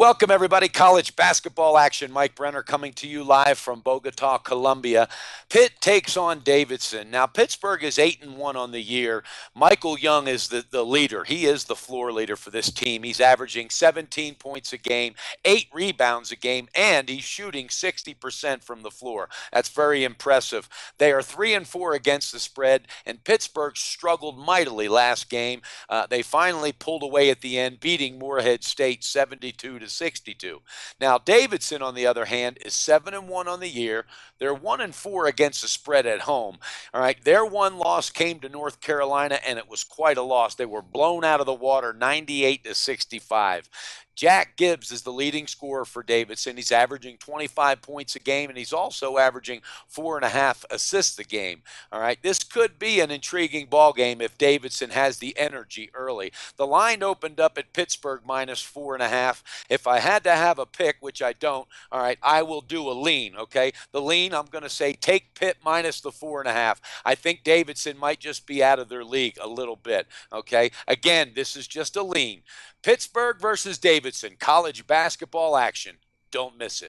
Welcome, everybody. College basketball action. Mike Brenner coming to you live from Bogota, Colombia. Pitt takes on Davidson. Now, Pittsburgh is 8 and 1 on the year. Michael Young is the, the leader. He is the floor leader for this team. He's averaging 17 points a game, 8 rebounds a game, and he's shooting 60% from the floor. That's very impressive. They are 3 and 4 against the spread, and Pittsburgh struggled mightily last game. Uh, they finally pulled away at the end, beating Morehead State 72 to 62. Now Davidson, on the other hand, is seven and one on the year. They're one and four against the spread at home. All right, their one loss came to North Carolina, and it was quite a loss. They were blown out of the water, 98 to 65. Jack Gibbs is the leading scorer for Davidson. He's averaging 25 points a game, and he's also averaging four and a half assists a game. All right, this could be an intriguing ball game if Davidson has the energy early. The line opened up at Pittsburgh minus four and a half. If I had to have a pick, which I don't, all right, I will do a lean. Okay, the lean I'm going to say take Pitt minus the four and a half. I think Davidson might just be out of their league a little bit. Okay, again, this is just a lean. Pittsburgh versus Davidson, college basketball action. Don't miss it.